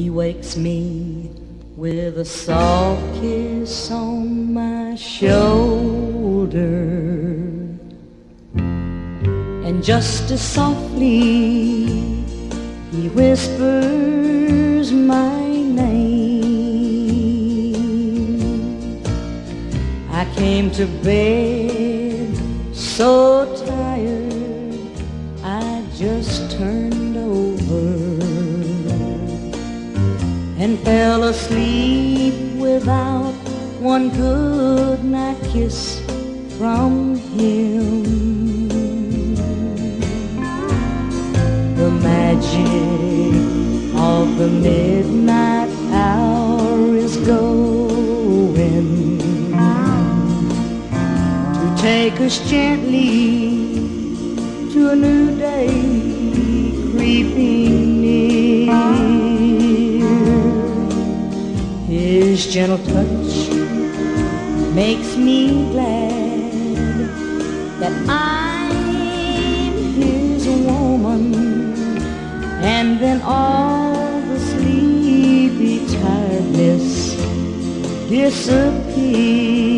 He wakes me with a soft kiss on my shoulder. And just as softly he whispers my name. I came to bed so tired I just turned and fell asleep without one good night kiss from him. The magic of the midnight hour is going to take us gently to a new day creeping gentle touch makes me glad that I'm his woman, and then all the sleepy tiredness disappears.